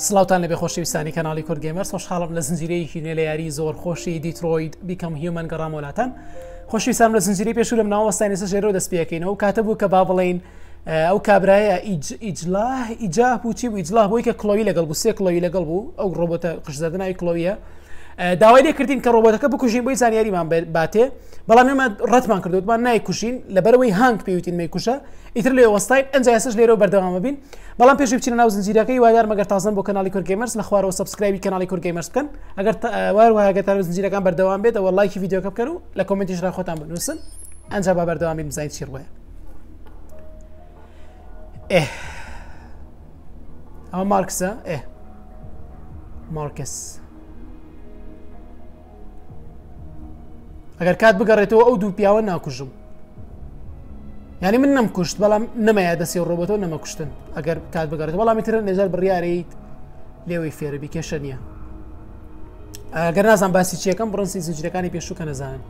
سلااوان لە بێخۆشەویستانی کەناڵی کورگەمەر خۆشحاڵم لە زنجیرەیەکی نوێ لە یاری زۆر خۆشی دیترۆید بیکەم هیومن گەڕام وڵاتان خۆشویستان لە زنجیری پێش لەم ناوەستانی سەژێرە دەستپیەکەینەوە کاتە بوو کە با بڵین ئەو کابراایە ئیجلاه ئیجا بچی بوو ئیجلاه بۆی کە کلۆی لەگەڵ بوو سێ کلۆی لەگەڵ بوو. ئەو ڕۆبەتە قشدەدنای کلۆیە داوای لێکردین کە ڕۆبەتەکە بکوژین بۆی زانیاریمان باتێ. بەڵام ئێمە ڕەتمان کردوتمان نایکوشین لەبەرەوەی هەنگ پێوتین میکوشە. ئیتر لێ وەستای ئەنجاسش لێرە بەردەوامە بین بەڵام پێش بچینە ناو زنجیرەکەی وادار مەگەر تازن بۆ کەناڵی کورگەمەرس لە خوارەوە سبسکرایبی کەناڵی کورگەمەرس بکەن. ئەگەر وایگەتان زنجیرەکان بەردەوام بێت ئەوە لایکی یددیوکە بکەن و لە کمنتیشرا خۆتان بنووسن. ئەنج با بەردەوامی بزانین چی ڕوەیە ئێ. ئەمە مارکسە؟ ئێ. مارکس. ئەگەر کات بگەڕێتەوە ئەو دوو پیاوە ناکوژم. ینی من نەمکوشت بەڵام نمەیە دەسێ ڕۆبەتەوە نەمەکوشتن. ئەگەر کات بگەڕێت بەڵامی ترە نێژار بڕیارەیت لێوەی فێرەبی کێشە نییە. ئەگەر نازان باسی چیەکەم بڕنسی زنجیرەکانی پێشووکە نەزانن.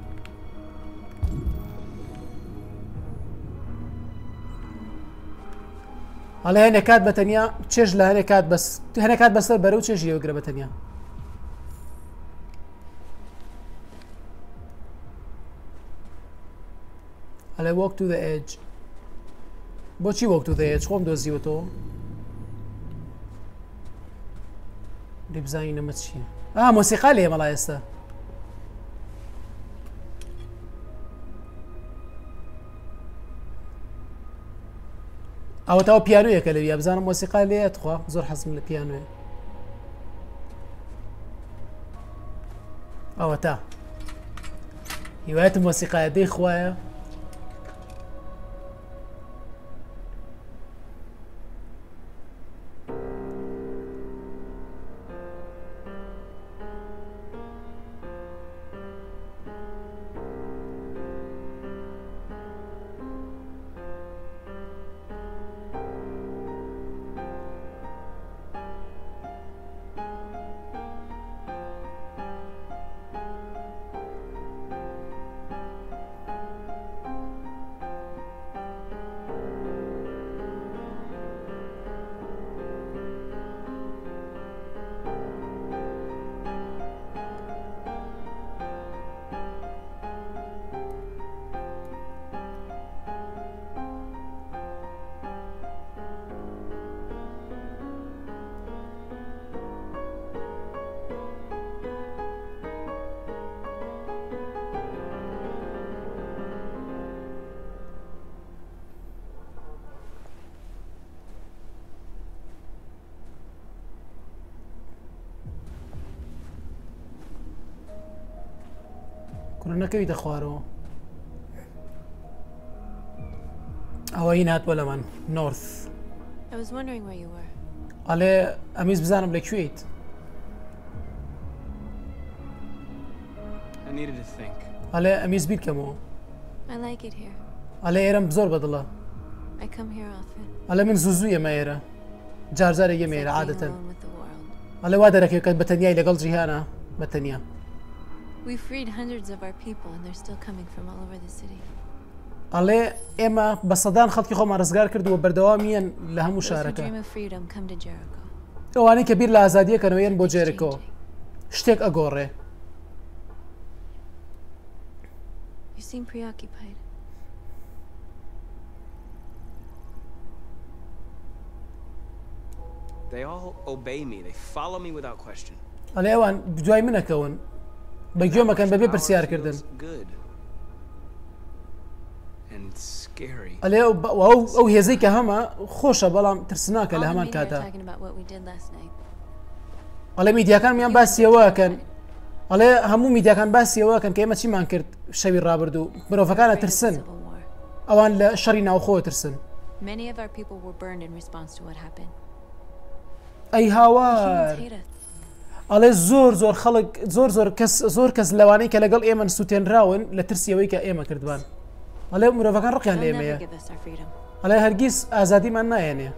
هەڵێ هەنێ کات بەتەنیا چێژ لە هەنێ کات بەس هەنێ کات بەسەر بەرەو چێژی ئەوگرە بەتەنیا هەڵێ وەک تو دە ئێج بۆچی وەک تو دەیە خۆم دۆزیوەتەوە دەبزانی نەمە چیە ئا مۆسیقا لێ مەڵای ئێستا ئەوە تاوە پیانویەکە لەوی بزانم مۆسیقا لێت خوا زۆر حەزم لە پیانوێ ئەوە تا هیوایەتم مۆسیقاە دەی خوایە کوڕنەکەوی دەخوارەوە ئەوە هین هات بۆ لەمان نۆرث ئەڵێ ئەمیز بزانم لەکوێیت ئەلێ ئەمیز بیرکەمەوە ئەلێ ئێرم زۆر بەدڵە ئەلە من زوزوو ئێمە ئێرە جارجارێک ئێمێرە عادەتەن ئەلێ وا دەرەکەکەت بەتەنیای لەگەڵ جیهانە بەتەنیا We freed hundreds of our people and they're still coming from all over the city. ئەڵێ ئێمە بە سەدان خەڵکی خۆمان ڕزگار کردووە بەردەوامیان لە هەموو شارەکە. ئەوانەی کە بیر لە ئازادیەکەنەوەیان بۆ جێرەکەەوە شتێک ئەگۆڕێ. ئەلێ ئەوان دوای منەکەون. بە گوێمەکەن بەبێ پرسیارکردن ئەلێ ئەو هێزەی کە هەمە خۆشە بەڵام ترسناکە لە هەمان کاتە ئەڵێ میدیاکان میان باسیەوەکەن ئەڵێ هەموو میدیاکان باسیەوەکەن کە ئێمە چیمان کرد شەوی ڕابرد و مرۆڤەکانە ترسن. ئەوان لە شەڕی ناوخۆ ترسن. ئەی هاوار. ئەڵێ زۆر زۆر خەڵک زۆر زۆر کەس زۆر کەس لەوانەی کە لەگەڵ ئێمە سووتێنراون لە ترسیەوەی کە ئێمە کردوان. ئەڵێ مرۆڤەکان ڕقیان لێمەیە ئەڵێ هەرگیز ئازادیمان نایەنێ.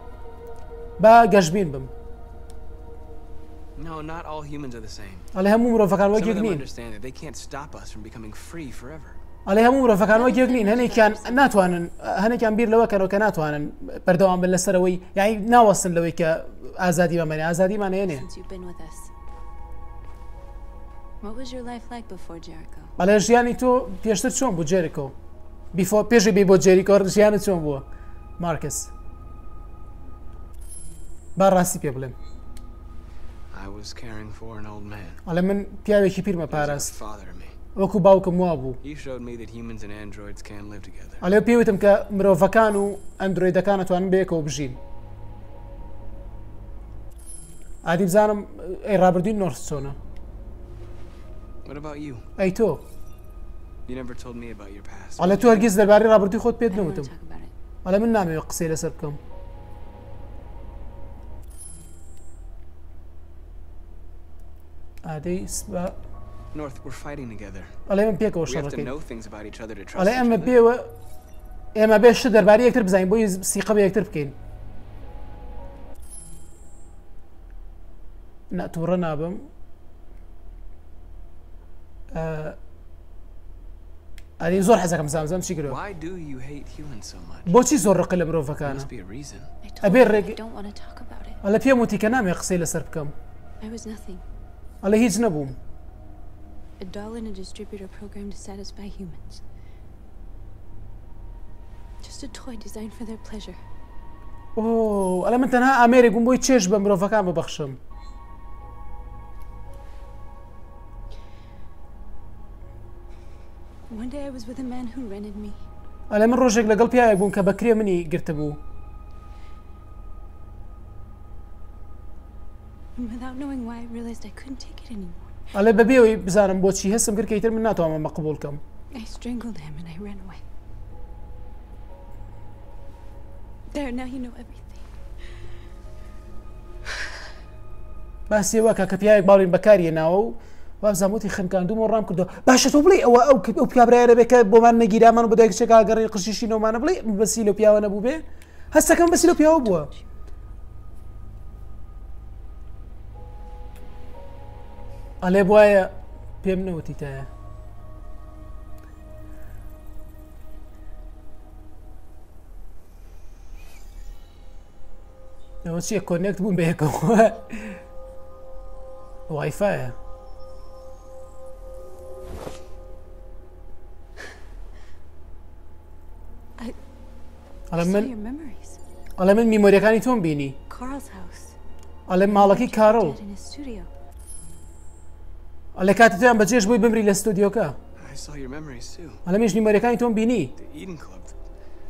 با گەشتبین بم. ئەڵێ هەموو مرۆڤەکان وەک نین. ئەڵێ هەموو مرۆڤەکان وەک نین. هەنێکیان ناتوانن هەنێکیان بیر لەوە کەەوە کە ناتوانن بەردەوام بن لەسەرەوەی یانی ناوەستن لەوەی کە ئازادی بەمەێ ئازادیمانێنێ since بەڵێ ژیانی تۆ پێشتر چۆن بۆ جێریکۆ؟ بیفۆ پێشی بی بۆ جێریکۆ ژیانە چۆن بووە؟ مارکس. با ڕاستی پێ بڵێم. ئەڵێ من پیاوێکی پیرمە پاراست. وەکو باوکم وا بوو. ئەلێ پێوتم کە مرۆڤەکان و ئەندرویدەکانەتوان بێکەوە بژین. ئادی بزانم ئەی ڕابردین نۆرس چۆنە؟ What about you? ئەی تۆ You never told me about your past. ئەلە تۆ هەرگیز دەربارەی ڕابردوی خۆت پێت I don't want to نەوتم talk about it. ئەلە من نامەوێت قسەی لەسەر بکەم ئادەی سبا North, we're fighting together. ئەڵێ من پێکەوە We have to شەڕەکەی know things about each other to trust ئەڵێ ئەمە. پێوە ئێمە بێش دەربارەی یەکتر بزانین بۆی سیقە بە یەکتر بکەین نەتوڕە نابم ئەدی زۆر حەزەکەم زانزان چی کرەوە Why do you hate humans so much? بۆچی زۆر ڕقە لە There مرۆڤەکانە must be a reason. I told أبي you I الرج- don't want to talk about it. ئەلە پێم وتی کە نامێ قسەی لەسەر بکەم I was nothing. ئەلە هیچ نەبووم A doll in a distributor program to satisfy humans. Just a toy designed for their pleasure. ئۆ ئەلە من تەنها ئامێرێک بووم بۆی چێش بە مرۆڤەکان ببەخشم ئەلە من ڕۆژێک لەگەڵ پیاە بووم کە بەکرێ منی گرتە بوو. ئەلێ بەبێەوەی بزانم بۆچی هەستم گرکەیتر من ناتوانمە مەقبولکەم باسیێوە کە کە پیاەک باڵین بەکاریە ناوە و وابزانموتی خنکاندوم و ڕام کردو باشە تۆ بڵێ ئەوە ئەو ئەو پیابراایە بێکە بۆمان نەگیرامان و بدای کچێک گەڕی قشیشی نۆمانە بڵێ بەسی لە پیاوە نەبوو بێ هەستەکەم بەسی لە پیاوە بووە ئەلێ وایە پێم نەوتی تایە ئەوە چیە کۆنێکت بوون بەیەکەوە وایفایە ئەڵە من میمۆریەکانی تۆم بینی. ئەڵێ ماڵەکەی کارڵ ئەلە کاتتیان بەجێش بووی بمری لە ستودیۆکە. ئەلە میش نیمەریەکانی تۆم بینی.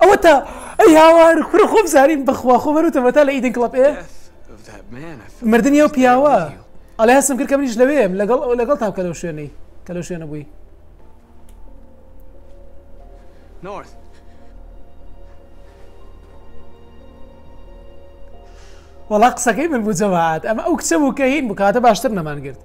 ئەوە تا ئەی هاوار کورە خۆم زاریم بەخوا خۆمەروتەوە تا لە ئیدن کلپێ مردنی ئەو پیاوە. ئەلە هەسم کرد کە منیش لەوێم لەگەڵ ئەو لەگەڵ تاو کە لەو شوێنەی کە لەو شوێنە بووی. North. وەڵا قسەکەی من بوو جەماعات ئەمە ئەو کچە بوو کە هین بوو کاتە باشتر نەمان کرد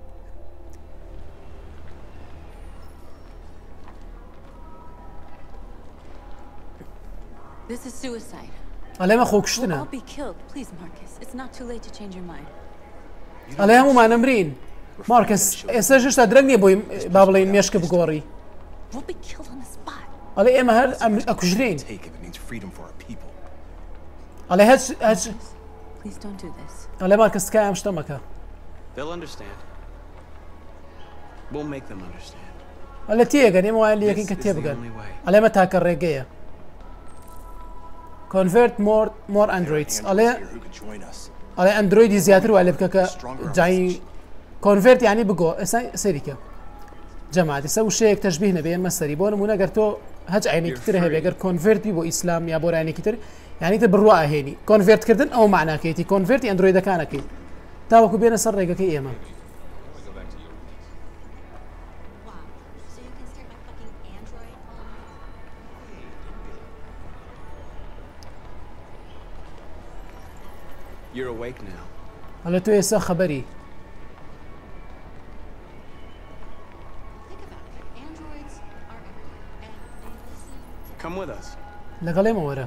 This is suicide. ئەلێمە We'll خۆکشتنە all be killed. Please, Marcus. It's not too late to change your mind. ئەلێ هەمومان ئەمرین مارکس ئێستا هێشتا درەنگ نیە بۆی با بڵێن مێشکە بگۆڕی We'll be killed on the spot. ئەڵێ ئێمە هەر ئەکوژرین take if it means freedom for our people. ئەڵێ هەچ Please don't do this. They'll understand. We'll make them understand. ئەلە تێگەن ئێمە وایە This لەکەین کە is the تێبگەن only way. ئەلێمە تاکە ڕێگەیە کنڤرت مۆر مۆر ئەندرویدس ئەڵێ Here who could join us. ئەڵێ ئەندرویدی زیاتر وای لێ بکە کە جایی کۆنڤرت ینی بگۆ ئێستا سەریکە جەماعتی سە وشەیەک تەشببیه نەبێن مەسەری بۆ نمونە گەر تۆ هەچ ینی تر بڕوا ئاهێنی کۆنڤرتکردن ئەو معناکەیتی کۆنڤرتی ئەندرویدەکانەکەی تاوەکو بێنە سەر ڕێگەکەی ئێمە Wow. So you can start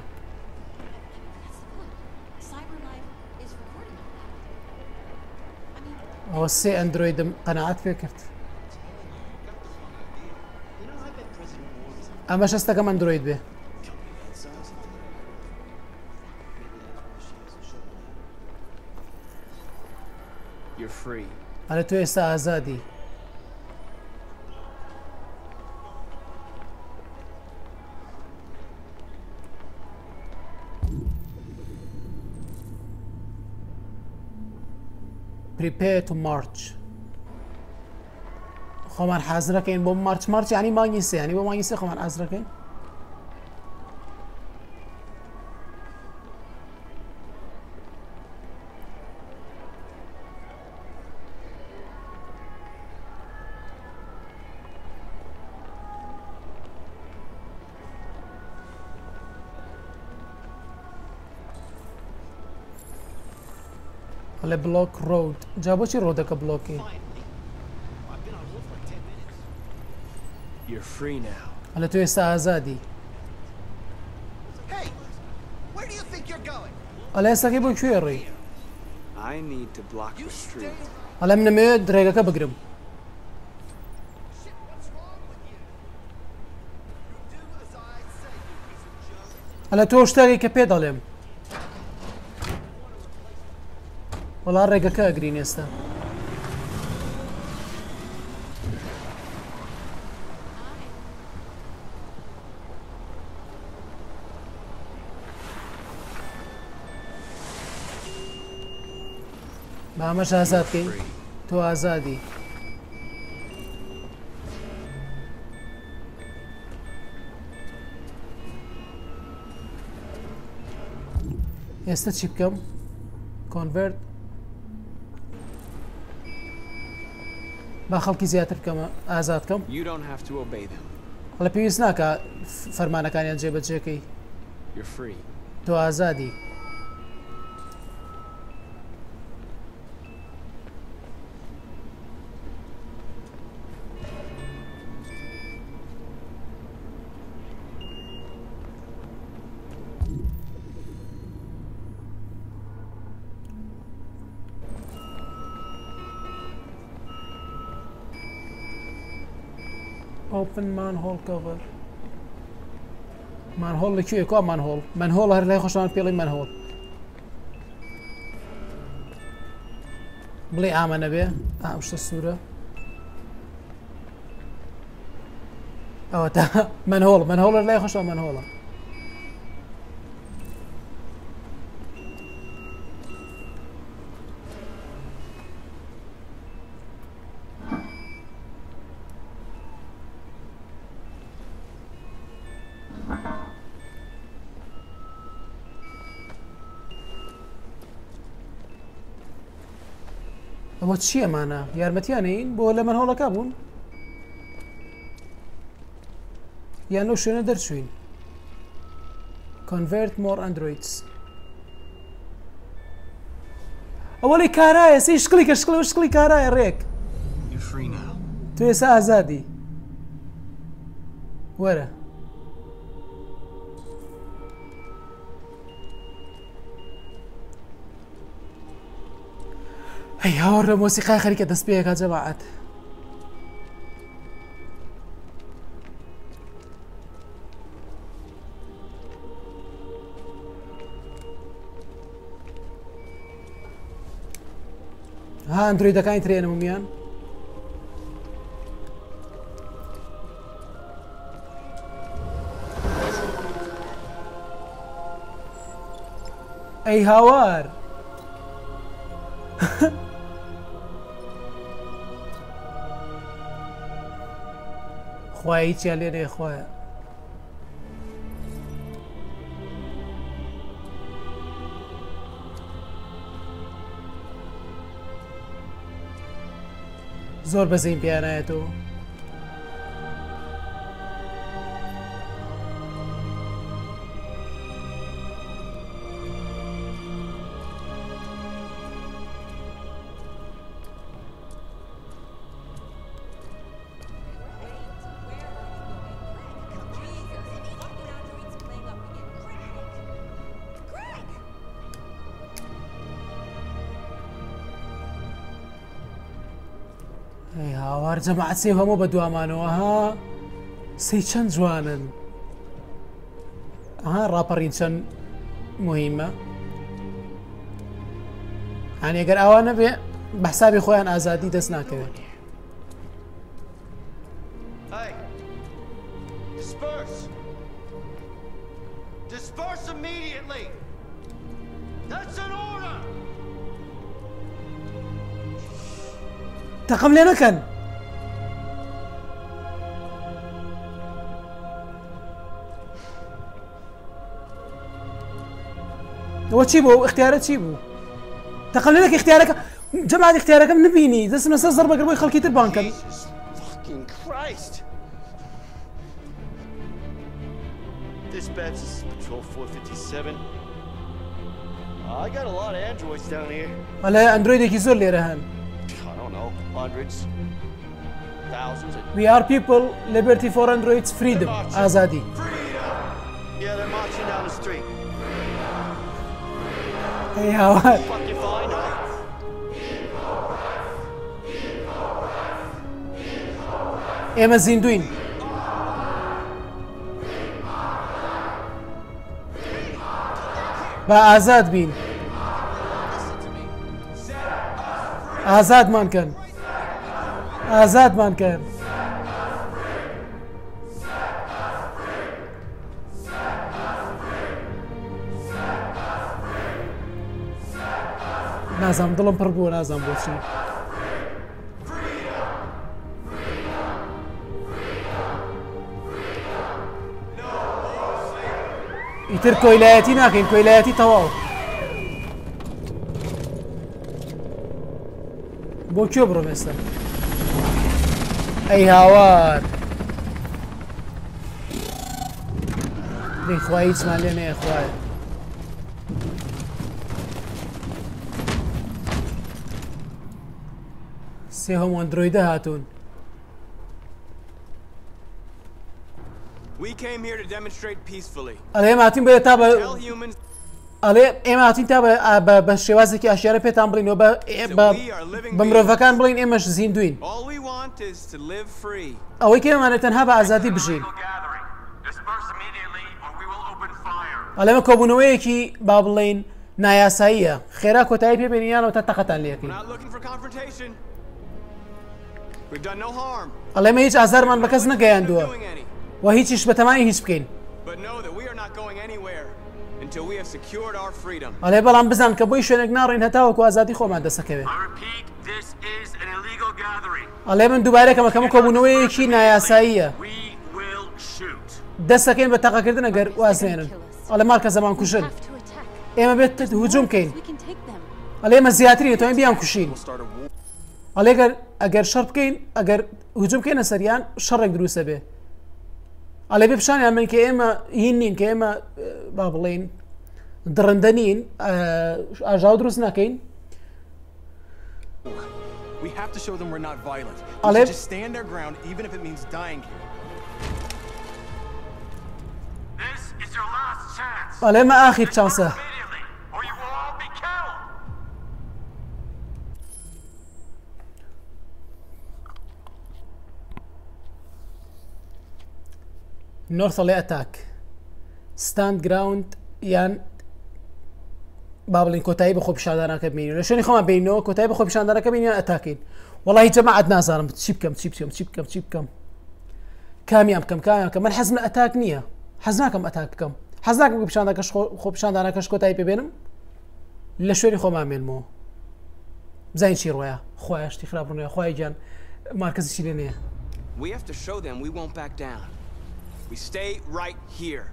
my ئەوە سێ ئەندرویدم قەنەعات پێ کرد ئەمە شەستەکەم ئەندروید بێ You're free. ئەلە تۆ ئێستا پریپیر تو مارچ خمر من حضرکه این با مارچ مارچ یعنی ما نیسته یعنی با ما نیسته خواه خب من بلۆک ڕۆود جا بۆچی ڕۆدەکە بلۆکی لە تو ئێستا ئازادی. ئەلا ئێستاکی بۆ کوێ ڕێ ئەلا من نمەوێت درێگەکە بگرم. ئەلا تۆ شتێکی کە پێ دەڵێم. وڵا ڕێگەکە ئەگرین ئێستا بامەش ئازادکەی تۆ ئازادی ئێستا چی بکەم کۆنڤرت با خەڵکی زیاتر بکەمە ئازاد بکەم لە پێویست ناکە فەرمانەکانیان جێبەجێەکەی تو ئازادی. Open manhole cover manhole لەکوێ کو manhole manhole هەر لای خۆشمان پێڵی manhole بڵێ ئامانە بێ ئام شتە سوورە ئەوە تا manhole هەر لای خۆشەوە manhole ئەوە چی ئەمانە یارمەتیانین بۆ لە منهۆڵەکە بوون یان لەو شوێنە دەرچوین convert more androids. ئەوە لی کارایە سی شکلی کە شکل و شکلی کارایە ڕێک. تو ێستا ئازادی وەرە هەی هاوڕە مۆسیقای خەریکە دەست پێەکە جەماعەت ها ئەندرویدەکانی ترێنممیان ئەی هاوار. خوای چیا لێرێ خوایە. زۆر بەزین پیانایەتەوە سێ هەموو بە دوامانەوە ها سی چەند جوانن ئەها ڕاپەڕین چەند مهمە هەنێگەر ئەوە نەبێ بە حسابی خۆیان ئازادی دەست ناکەوێت! Disperse! Immediately! That's an order! نەکەن هو تيبو اختياره تيبو. تقلل لك اختيارك؟ جمع اختيارك من بيني ذا سمس ضربه قبل يخلك يتر بانك يا اندرويد يزور لي رهان. We are people, liberty for androids, freedom, azadi. Free. ئەی هاوار Fucking fine, huh? ئێمە زیندوین. بە ئازاد بین. ئازادمان کەن. ئازادمان کەن. نازام دڵم پڕ بووە نازام بۆچی. ئیتر کۆیلایەتی ناکەین کۆیلایەتی تەواو. بۆ کێ بڕۆم ئێستا؟ ئەی هاوار. دەیخوای هیچمان لێ نەیە سێ هەموو ئەندرویدە هاتوون We came here to demonstrate peacefully. ئەڵێ ماتین بێت تا بە Tell humans ئەڵێ ئێمە هاتین تا بە- شێوازێکی ئاشیارە پێتان بڵینەوە بە مرۆڤەکان بڵین ئێمەش زیندوین all we want is to live free. ئەوەی کێمانێت تەنها بە ئازادی بژین. ئەلێمە کۆبوونەوەیەکی با بڵین نایاساییە خێرا کۆتایی پێبێنیانەوە تا تەقەتان لێکەین ئەڵێمە هیچ ئازارمان بە کەس نەگەیاندووە. و هیچیش بەتەمای هیچ بکەین. ئەلێ بەڵام بزان کە بۆی شوێنێک ناڕین هەتاوەکو ئازادی خۆمان دەسەکەوێت ئەڵێ من دووبارەکەمەکەم کۆبوونەوەیەکی نایاساییە. دەستەکەین بە تاقاکردن ئەگەر وازێنن. ئەلە مار کە زەمان کوژن ئێمە بێت هجووم بکەین ئەلێ مە زیاتری توانین بیان کوشین. ئەڵێ ئەگەر ئەگەر شەڕ بکەین ئەگەر هجوم بکەینە سەریان شەڕێک دروستە بێ ئەڵێ بێ پیشانیان من کە ئێمە هین نین کە ئێمە آه، با بڵێن دڕندە نین آه، ئاژاو دروست ناکەین We have to show them we're not violent. We should just stand our ground, even if it means dying here. This is your last chance. ئەڵێ ئێمە ئاخیر چانسە Immediately or you will all be killed. نۆرثڵێ ئەتاک ستاند گراوند یان با بڵین کۆتایی بە خۆ پیشاندانەکە بینین لە شوێنی خۆمان بینەوە کۆتایی بە خۆ پیشاندانەکە بینیان ئەتاکەین وڵی جەماعەت نازانم چی بکەم چی بکەم چی بکەم چی بکەم کامیان بکەم کامیان کەم من حەزم لە ئەتاک نییە حەز ناکەم ئەتاک بکەم حەز ناکەم پیشاندەکەش خۆ پیشاندانەکەش کۆتایی پێبێنم لە شوێنی خۆمان مێنمەوە بزین چی ڕۆیە خۆی شتی خراپ ڕۆیە خۆی گیان مارکزی چی لێ نییە We have to show them we won't back down. We stay right here.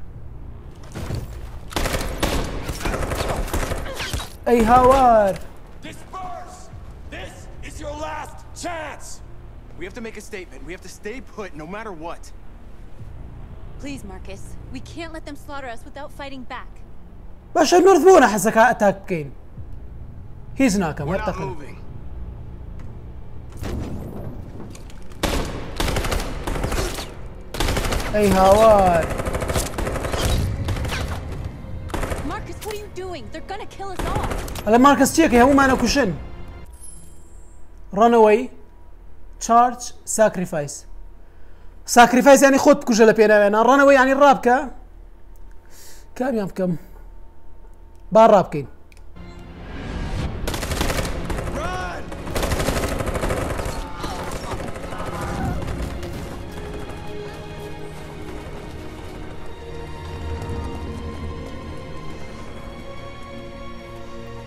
ئەی هاوار Disperse! This is your last chance! We have to make a statement. We have to stay put no matter what. Please, Marcus. We can't let them slaughter us without fighting back. باشە نرد بۆنە حەزەکە ئەتاک بکەین هیچ ناکەم We're not هەرتەکەم Moving. ئەی هاوار Marcus, what are you doing? They're gonna kill us all. ئەلە مارکەس چیەکە هەمومانە کوشن ڕەنەوەی چارج ساکریفایس ساکریفایس ینی خۆت بکوژە لە پێناوێنە ڕەنەوەی ینی ڕابکە کامیان بکەم با ڕابکەین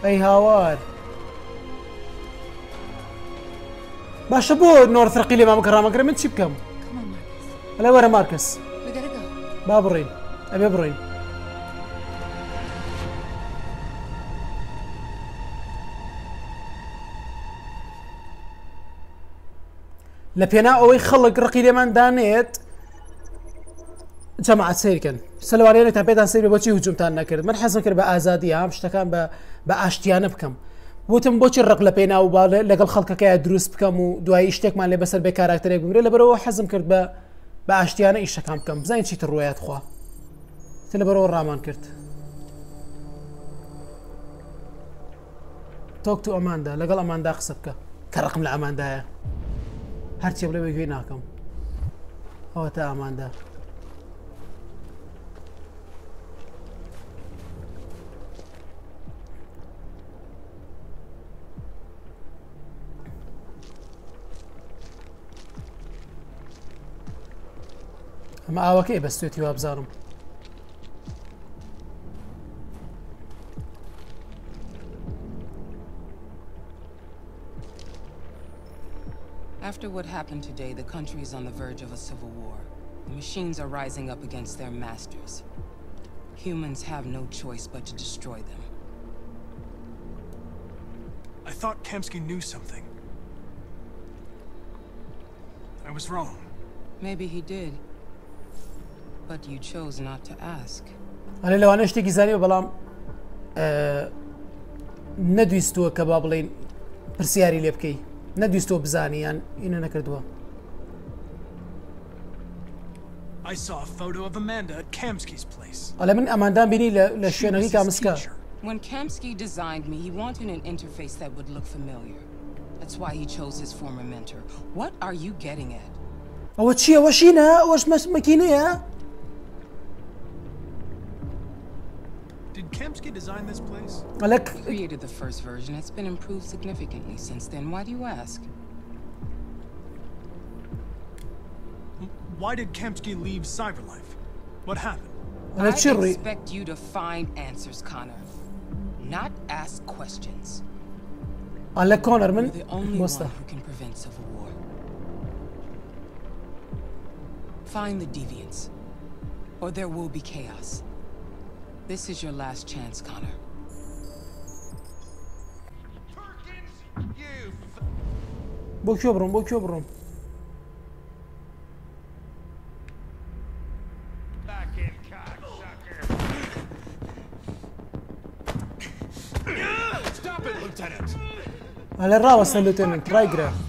ئەی هاوار باشە بۆ نۆرترقی لێ مامە کەڕامەگەرە من چی بکەم Come on, Marcus. لە وەرە مارکس We gotta go. با بڕین ئەبێ بڕین لە پێنا ئەوەی خەڵک ڕقی لێمان دانێت جەماعات سیرکەن سەلوارێنێک تا پێتان سری بۆچی هجوومتان نەکرد؟ من حەزم کرد بە ئازادی هام شتەکان بە بە ئاشتیانە بکەم. وتم بۆچی ڕق لە پێنا و با لەگەڵ خەڵکەکەی دروست بکەم و دوایی شتێکمان لێ بەسەر بێ کاراکتەرێک بمرێ لەبەرەوە حەزم کرد بە بە ئاشتیانە ئیشەکان بکەم. بزانین چیتر ڕۆیات خوا؟ تە لەبەرەوە ڕامان کرد. تۆک تو ئەماندا لەگەڵ ئەماندا قسە بکە. کە ڕقم لە ئەماندایە. هەرچی بڵێ بە گوێ ناکەم. ئەوە تا ئەماندا. ئەمە ئاوەکەی بەستێتی وابزانم After what happened today, the country is on the verge of a civil war. The machines are rising up against their masters. Humans have no choice but to destroy them. I thought Kemsky knew something. I was wrong. Maybe he did. But you chose not to ask. ئەلێ لەوانە شتێکی زانیوە بەڵام نەدویستووە کە با بڵێن پرسیاری لێ بکەی نەدویستەوە بزانی یان ئینە نەکردووە I saw a photo of Amanda at Kamsky's place. ئەلە من ئەماندان بینی لە لە She was شوێنەکەی his کامسکە teacher. When Kamsky designed me, he wanted an interface that would look familiar. That's why he chose his former mentor. What are you getting at? ئەوە چییە وەشینە ئەوەش مەکینەیە Did Kamsky design this place? ئەلە He created the first version. It's been improved significantly since then. Why do you ask? Why did Kamsky leave Cyberlife? What happened? ئەلە چی I ڕووی expect you to find answers, Connor. Not ask questions. ئەلە کۆنەر من You're the only بۆستە one who can prevent civil war. Find the deviants, or there will be chaos. This is your last chance, Connor. Bakıyor buram, bakıyor rava sta lieutenant, try grab.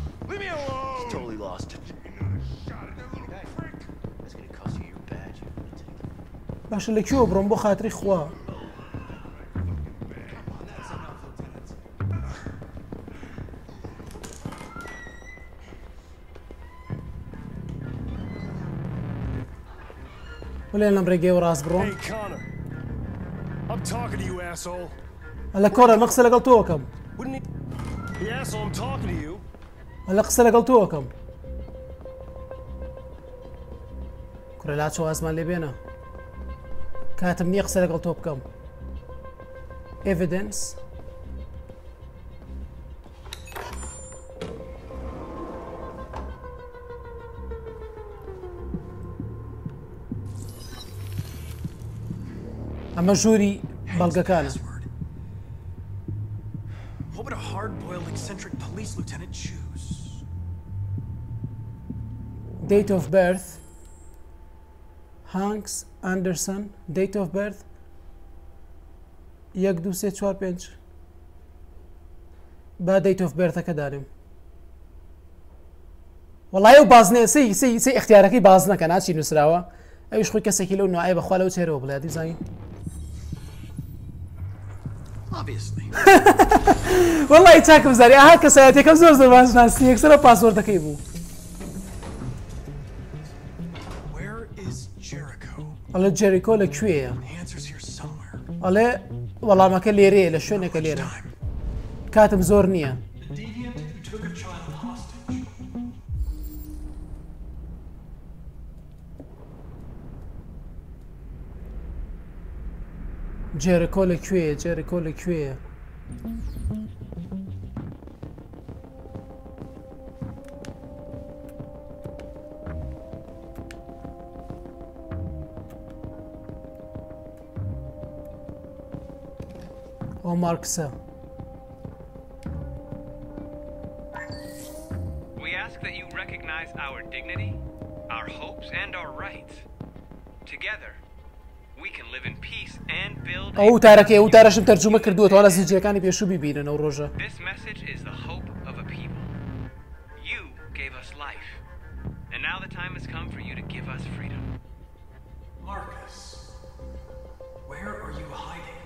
باشە لە کوێ بڕۆم بۆ خاتری خوا. بڵێن لەم ڕێگەی ڕاست بڕۆم. ئەلە کۆرە مە قسە لەگەڵ تۆکەم. ئەلە قسە لەگەڵ تۆکەم. کوڕە لا چۆ ئازمان لێ بێنە. کاتم نییە قسە لەگەڵ تۆ بکەم ئێڤدنس ئەمە ژووری بەڵگەکانە Password. What would a hard-boiled eccentric police lieutenant choose? date of birth Hanks Anderson date of birth یەک دو سێ چوار پێنج با date of birthەکە داریم وڵای و بازنێ سی اختیارەکەی باز نەکە ناچی نووسراوە ئەوش خۆی کەسێکی لەو نوعای بەخوا لەو چێرەوە بڵێ Obviously. وڵی چاکم زاری ئاها کەسایەتەکەم زۆر باشناسی یەکسرە پاسوەردەکەی بوو ئەڵە جێریکۆ here somewhere. ئەڵێ وەڵامەکە لێرەیە لە شوێنێکە لێرە Time. کاتم زۆر نییە who took a child hostage. جێرەکۆ لەکوێیە جێرەکۆ لەکوێیە ئەو مارکسە We ask that you recognize our dignity, our hopes, and our rights. Together, we can live in peace and build. a ئەو تارەکە ئەو تارەشم تەرجمە کردووە لە زیجەکانی پێشوو ببینن ئەو ڕۆژە This message is the hope of a people. You gave us life, and now the time has come for you to give us freedom.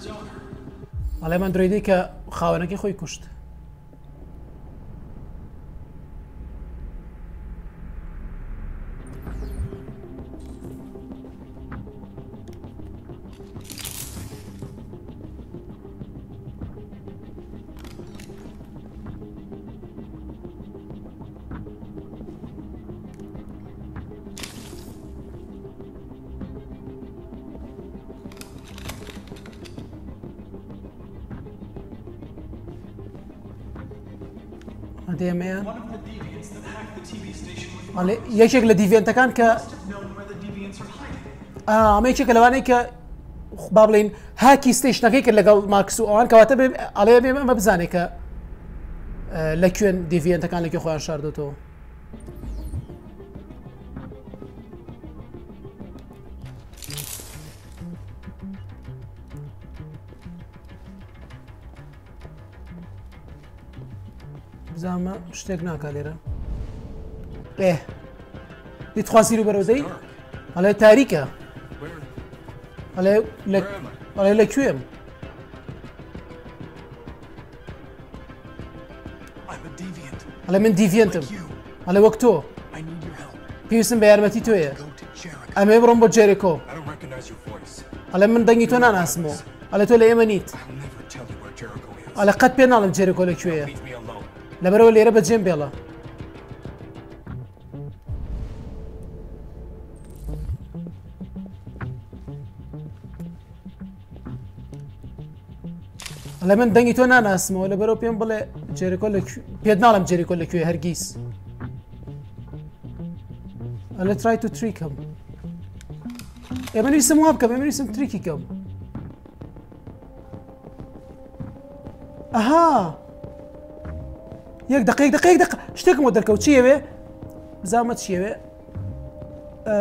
its owner. ئەڵێ من درۆیدی کە خاوەنەکەی خۆی کوشت یەکێک لە دیڤێنتەکان کە. ئەمەیەکێکە لەوانەیە کە با بڵین هاکی ستیشنەکەی کرد لەگەڵ ماکس و ئەوان کەواتە ئەڵێ ئەمە بزانێت کە لە کوێن دیڤێنتەکان لەکوێ خۆیان شاردۆتەوە بزانمە شتێک ناکا لێرە ئێ دیتخوازی رو بەرەودەی ئەڵێ تاریکە? ئەڵێ? ئەڵێ لەکوێم. ئەڵێ من دیڤێنتم. ئەڵێ وەک تۆ. پێویستم بە یارمەتی تۆیە. ئەمێ بڕۆم بۆ جێرێکۆ. ئەڵێ من دەنگی تۆ ناناسمەوە ئەلێ تۆ لە ئێمە نیت. ئەلە قەت پێ ناڵم جێرێکۆ لەکوێیە. لەبەرەوە لێرە بەجێم بێڵە ئەلە من دەنگی تۆ ناناسمەوە لەبەرەوە پێم بڵێ جێرێکۆ لەکوێ پێت ناڵم جێریکۆ لەکوێ هەرگیز. ئەلە ترای تو تریکەم ئێمە نویسم وا بکەم ئێمە نویسم تریکی کەم ئەها یەک دقیق دقیق دق شتێکم بۆ دەرکەوت چیەوێ بزانمە چیەوێ ئە،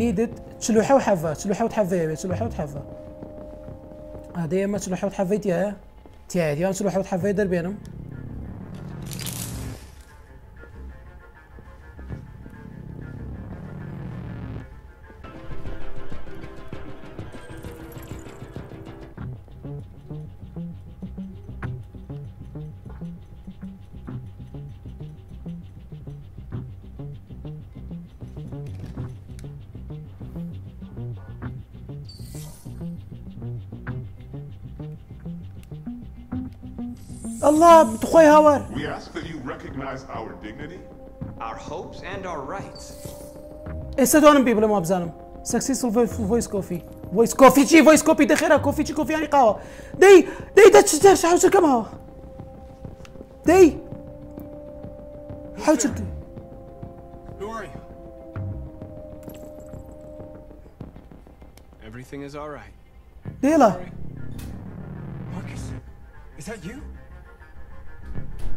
needed چلو حەو حەڤە چلو حەوت حەڤەیەوێ چلو حەوت حەڤە ئادەی ئەمە چلو حەوت حەڤەی تایە تایە دیوان چلو حەوت حەڤەی دەربێنم الله تخۆی هاوار We ask that you recognize our dignity, Our hopes and our rights. ئێستا دوانم پێ بڵێم وا بزانم سەکسیسل ڤۆیس کۆفی ڤۆیس کۆفی چی ڤۆیس کۆپی دەخێرا کۆفی چی کۆفیانی قاوە دەی دەی دە چ دەر حوچەکەمەوە دەی حوچ Who are you? Everything is all right. دێڵە Marcus, is that you?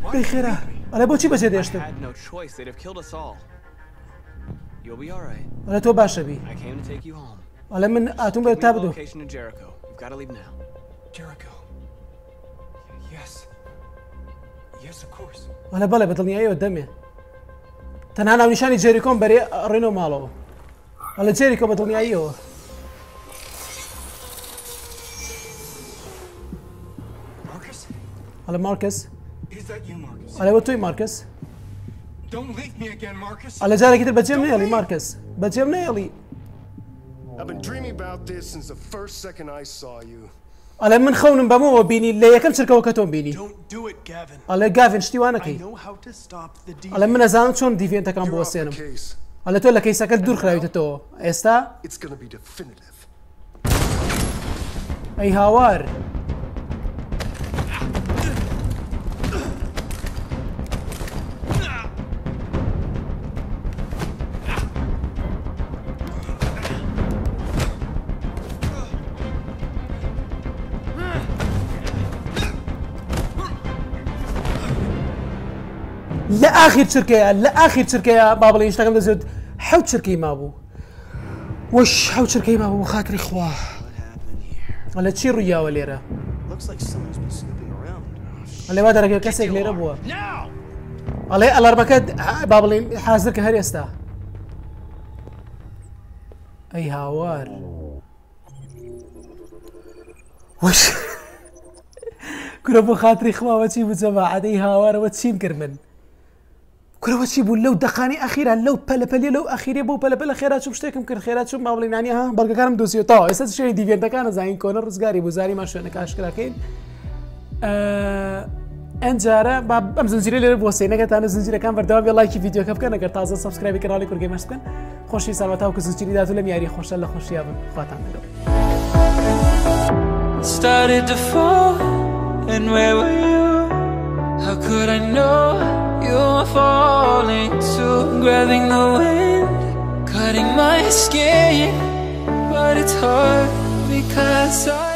خێرا ئەلێ بۆچی بەجێ alright. ئەلە تۆ you home. ئەلە من ئاتوم بە تا بدو. ئەلە بەڵێ بە دڵنیاییەوە دەمێ تەنها ناونیشانی جێریکۆم بەرێ ڕێنەوە ماڵەوە ئەلە جێریکۆ بە دڵنیاییەوە Marcus? ئەلە ئەلەوە تۆی مارکەس؟ ئەلە جارێکتر بەجێم نێڵی مارکەس. بەجێم نێڵی ئەلە من خەونم بەمەوە بینی لە یەکەم چرکەوە کە تۆم بینی. ئەلە گاڤن شتیوانەکەی ئەلە من ئەزانم چۆن دیڤێنتەکان بۆ سێنم ئەلە تۆ لە کەیسەکەت دوورخراویتەوە ئێستا؟ ئەی هاوار. شتەکەم دەزێت حەوت چرکەی مابوو وەش حەوت چرکەی مابوو خاتری خوا لە چی ڕوویاوە لێرە Looks like someone's been snooping around. لێوا دەرەکە کەسێک لێرە بووە ئەڵێ ئەلارمەکە با بڵێن حازر کە هەر ئێستا ئەی هاوار. وەش کورە بۆ خاتری خواوە چی بجەمە عادەی هاوارەوە چیم کرد من کورەوە چی بوو لەو دەخانی ئەخیرا لەو پەلەپەلی لەو ئەخیری بۆ پەلەپەل خێرا چوم شتێکم کرد خێرا چوم با بڵێنانی ها بەڵگەکانم دۆسیێتەوە ئێستا شوێنی دیڤێنتەکانە زانین کۆنە ڕزگاری بوو زاری ماشوێنە کاشکراکەین ئەنجارە ئەم زنجیرە لێرە بۆ سێنەکەتانە زنجیرەکان بەردەوا بێ لایکی یددیوکە بکەن ئەگەر تازە سبسکرایبی کرالی کورگەمەش بکەن. خۆشی ساڵەتا و کە زنجیری داتو لە میاری خۆشە لە خۆشییا بن خواتان لەگەڵ started to fall and where were you? How could i know you were falling too grabbing the wind cutting my skin? But it's hard because i